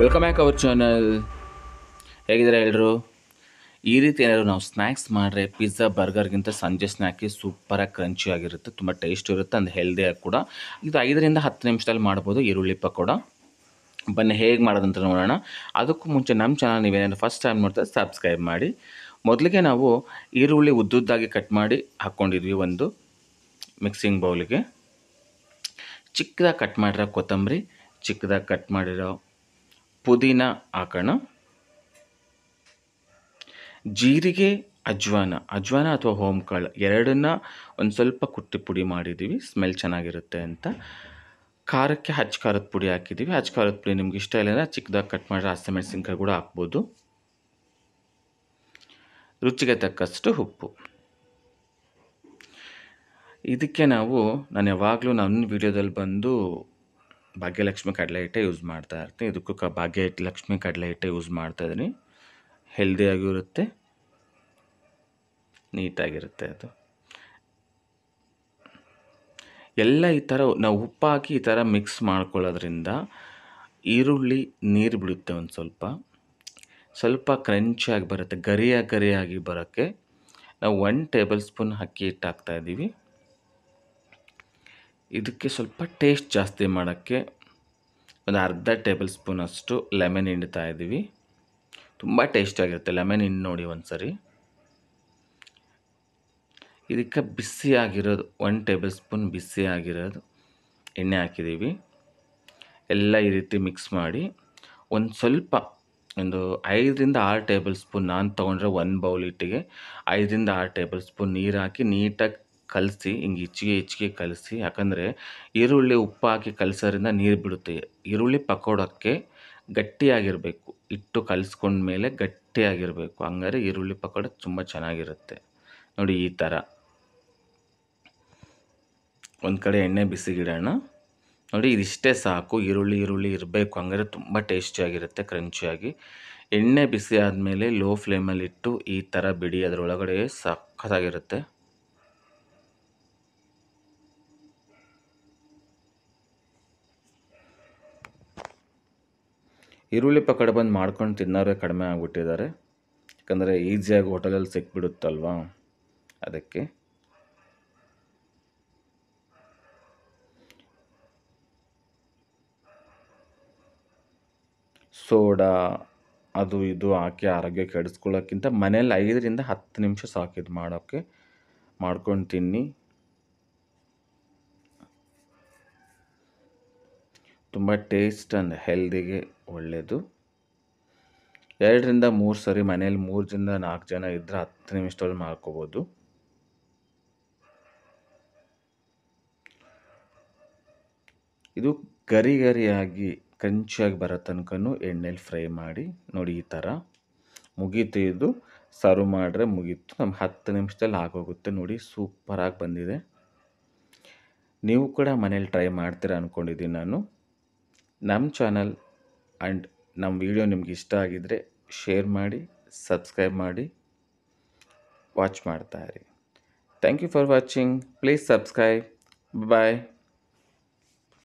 Welcome back our channel ಹೇಗಿದ್ದಾರೆ ಎಲ್ಲರೂ ಈ ರೀತಿ ಏನಾದರೂ ನಾವು ಸ್ನ್ಯಾಕ್ಸ್ ಮಾಡಿದ್ರೆ ಪಿಜ್ಜಾ ಬರ್ಗರ್ಗಿಂತ ಸಂಜೆ ಸ್ನ್ಯಾಕಿ ಸೂಪರಾಗಿ ಕ್ರಂಚಿ ಆಗಿರುತ್ತೆ, ತುಂಬ ಟೇಸ್ಟ್ ಇರುತ್ತೆ ಅಂದ್ರೆ ಹೆಲ್ದಿಯಾಗಿ ಕೂಡ. ಇದು ಐದರಿಂದ ಹತ್ತು ನಿಮಿಷದಲ್ಲಿ ಮಾಡ್ಬೋದು ಈರುಳ್ಳಿ ಪಕೋಡ. ಬನ್ನಿ, ಹೇಗೆ ಮಾಡೋದಂತ ನೋಡೋಣ. ಅದಕ್ಕೂ ಮುಂಚೆ ನಮ್ಮ ಚಾನಲ್ ನೀವೇನಾದ್ರು ಫಸ್ಟ್ ಟೈಮ್ ನೋಡ್ತಾ ಸಬ್ಸ್ಕ್ರೈಬ್ ಮಾಡಿ. ಮೊದಲಿಗೆ ನಾವು ಈರುಳ್ಳಿ ಉದ್ದುದ್ದಾಗಿ ಕಟ್ ಮಾಡಿ ಹಾಕ್ಕೊಂಡಿದ್ವಿ ಒಂದು. ಮಿಕ್ಸಿಂಗ್ ಬೌಲಿಗೆ ಚಿಕ್ಕದಾಗಿ ಕಟ್ ಮಾಡಿರೋ ಕೊತ್ತಂಬರಿ, ಚಿಕ್ಕದಾಗಿ ಕಟ್ ಮಾಡಿರೋ ಪುದೀನ ಹಾಕೋಣ. ಜೀರಿಗೆ, ಅಜ್ವಾನ. ಅಜ್ವಾನ ಅಥವಾ ಹೋಮ್ ಕಾಳು ಎರಡನ್ನ ಒಂದು ಸ್ವಲ್ಪ ಕುಟ್ಟಿ ಪುಡಿ ಮಾಡಿದ್ದೀವಿ ಸ್ಮೆಲ್ ಚೆನ್ನಾಗಿರುತ್ತೆ ಅಂತ. ಖಾರಕ್ಕೆ ಹಚ್ಚ ಖಾರದ ಪುಡಿ ಹಾಕಿದ್ದೀವಿ ಹಚ್ಚ ಖಾರದ ಪುಡಿ ನಿಮ್ಗೆ ಇಷ್ಟ ಇಲ್ಲ ಅಂದರೆ ಚಿಕ್ಕದಾಗಿ ಕಟ್ ಮಾಡಿರೋ ಹಸಿಮೆಣಸಿನ್ಕಾಯಿ ಕೂಡ ಹಾಕ್ಬೋದು. ರುಚಿಗೆ ತಕ್ಕಷ್ಟು ಉಪ್ಪು. ಇದಕ್ಕೆ ನಾವು, ನಾನು ಯಾವಾಗಲೂ ನನ್ನ ವಿಡಿಯೋದಲ್ಲಿ ಬಂದು ಭಾಗ್ಯಲಕ್ಷ್ಮಿ ಕಡಲೆ ಹಿಟ್ಟೆ ಯೂಸ್ ಮಾಡ್ತಾ ಇರ್ತೀನಿ. ಇದಕ್ಕೂ ಕ ಭಾಗ್ಯ ಲಕ್ಷ್ಮಿ ಕಡಲೆ ಹಿಟ್ಟೆ ಯೂಸ್ ಮಾಡ್ತಾ ಇದ್ದೀನಿ. ಹೆಲ್ದಿಯಾಗಿರುತ್ತೆ ನೀಟಾಗಿರುತ್ತೆ ಅದು. ಎಲ್ಲ ಈ ಥರ, ನಾವು ಉಪ್ಪಾಕಿ ಈ ಥರ ಮಿಕ್ಸ್ ಮಾಡ್ಕೊಳ್ಳೋದ್ರಿಂದ ಈರುಳ್ಳಿ ನೀರು ಬಿಡುತ್ತೆ ಒಂದು ಸ್ವಲ್ಪ. ಸ್ವಲ್ಪ ಕ್ರಂಚಾಗಿ ಬರುತ್ತೆ, ಗರಿಯಾಗಿ ಗರಿಯಾಗಿ ಬರೋಕ್ಕೆ. ನಾವು ಒನ್ ಟೇಬಲ್ ಸ್ಪೂನ್ ಅಕ್ಕಿ ಹಿಟ್ಟು ಹಾಕ್ತಾ ಇದ್ದೀವಿ. ಇದಕ್ಕೆ ಸ್ವಲ್ಪ ಟೇಸ್ಟ್ ಜಾಸ್ತಿ ಮಾಡೋಕ್ಕೆ ಒಂದು ಅರ್ಧ ಟೇಬಲ್ ಸ್ಪೂನಷ್ಟು ಲೆಮನ್ ಹಿಂಡ್ತಾ ಇದ್ದೀವಿ ತುಂಬ ಟೇಸ್ಟಾಗಿರುತ್ತೆ ಲೆಮನ್ ಹಿಂಡಿ ನೋಡಿ ಒಂದು ಸರಿ ಇದಕ್ಕೆ ಬಿಸಿಯಾಗಿರೋದು ಒನ್ ಟೇಬಲ್ ಸ್ಪೂನ್ ಬಿಸಿ ಆಗಿರೋದು ಎಣ್ಣೆ ಹಾಕಿದ್ದೀವಿ. ಎಲ್ಲ ಈ ರೀತಿ ಮಿಕ್ಸ್ ಮಾಡಿ ಒಂದು ಸ್ವಲ್ಪ ಒಂದು ಐದರಿಂದ ಆರು ಟೇಬಲ್ ಸ್ಪೂನ್ ನಾನು ತೊಗೊಂಡ್ರೆ ಒಂದು ಬೌಲ್ ಹಿಟ್ಟಿಗೆ ಐದರಿಂದ ಆರು ಟೇಬಲ್ ಸ್ಪೂನ್ ನೀರು ಹಾಕಿ ನೀಟಾಗಿ ಕಲಸಿ, ಹಿಂಗೆ ಹೆಚ್ಚಿಗೆ ಹೆಚ್ಚಿಗೆ ಕಲಸಿ, ಯಾಕಂದರೆ ಈರುಳ್ಳಿ ಉಪ್ಪು ಹಾಕಿ ಕಲಸೋದ್ರಿಂದ ನೀರು ಬಿಡುತ್ತೆ. ಈರುಳ್ಳಿ ಪಕೋಡಕ್ಕೆ ಗಟ್ಟಿಯಾಗಿರಬೇಕು. ಇಟ್ಟು ಕಲಿಸ್ಕೊಂಡ್ಮೇಲೆ ಗಟ್ಟಿಯಾಗಿರಬೇಕು. ಹಂಗಾರೆ ಈರುಳ್ಳಿ ಪಕೋಡ ತುಂಬ ಚೆನ್ನಾಗಿರುತ್ತೆ. ನೋಡಿ ಈ ಥರ ಒಂದು ಕಡೆ ಎಣ್ಣೆ ಬಿಸಿಗಿಡೋಣ. ನೋಡಿ ಇದಿಷ್ಟೇ ಸಾಕು. ಈರುಳ್ಳಿ ಈರುಳ್ಳಿ ಇರಬೇಕು. ಹಂಗಾರೆ ತುಂಬ ಟೇಸ್ಟಿಯಾಗಿರುತ್ತೆ, ಕ್ರಂಚಿಯಾಗಿ. ಎಣ್ಣೆ ಬಿಸಿ ಆದಮೇಲೆ ಲೋ ಫ್ಲೇಮಲ್ಲಿಟ್ಟು ಈ ಥರ ಬಿಡಿ. ಅದರೊಳಗಡೆ ಸಖತ್ತಾಗಿರುತ್ತೆ. ಈರುಳ್ಳಿ ಪಕೋಡ ಬಂದು ಮಾಡ್ಕೊಂಡು ತಿನ್ನೋರೇ ಕಡಿಮೆ ಆಗಿಬಿಟ್ಟಿದ್ದಾರೆ. ಯಾಕಂದರೆ ಈಸಿಯಾಗಿ ಹೋಟೆಲಲ್ಲಿ ಸಿಕ್ಬಿಡುತ್ತಲ್ವಾ? ಅದಕ್ಕೆ. ಸೋಡಾ, ಅದು ಇದು ಹಾಕಿ ಆರೋಗ್ಯ ಕೆಡಿಸ್ಕೊಳ್ಳೋಕ್ಕಿಂತ ಮನೇಲಿ ಐದರಿಂದ ಹತ್ತು ನಿಮಿಷ ಸಾಕು ಇದು ಮಾಡೋಕ್ಕೆ. ಮಾಡ್ಕೊಂಡು ತಿನ್ನಿ. ತುಂಬ ಟೇಸ್ಟ್ ಆ್ಯಂಡ್ ಹೆಲ್ದಿಗೆ ಒಳ್ಳೆಯದು ಎರಡರಿಂದ ಮೂರು ಸರಿ ಮನೇಲಿ ಮೂರರಿಂದ ನಾಲ್ಕು ಜನ ಇದ್ದರೆ ಹತ್ತು ನಿಮಿಷದಲ್ಲಿ ಮಾಡ್ಕೋಬೋದು. ಇದು ಗರಿ ಗರಿಯಾಗಿ ಕಂಚಿಯಾಗಿ ಬರೋ ತನಕನೂ ಎಣ್ಣೆಲಿ ಫ್ರೈ ಮಾಡಿ, ನೋಡಿ ಈ ಥರ. ಮುಗೀತು ಇದು. ಸರ್ವ್ ಮಾಡಿದ್ರೆ ಮುಗೀತು. ನಮ್ಗೆ ಹತ್ತು ನಿಮಿಷದಲ್ಲಿ ಆಗೋಗುತ್ತೆ ನೋಡಿ. ಸೂಪರಾಗಿ ಬಂದಿದೆ. ನೀವು ಕೂಡ ಮನೇಲಿ ಟ್ರೈ ಮಾಡ್ತೀರಾ ಅಂದ್ಕೊಂಡಿದ್ದೀನಿ ನಾನು. ನಮ್ಮ ಚಾನಲ್ ಆ್ಯಂಡ್ ನಮ್ಮ ವಿಡಿಯೋ ನಿಮ್ಗೆ ಇಷ್ಟ ಆಗಿದ್ದರೆ ಶೇರ್ ಮಾಡಿ, ಸಬ್ಸ್ಕ್ರೈಬ್ ಮಾಡಿ, watch ಮಾಡ್ತಾಯಿರಿ thank you for watching please subscribe bye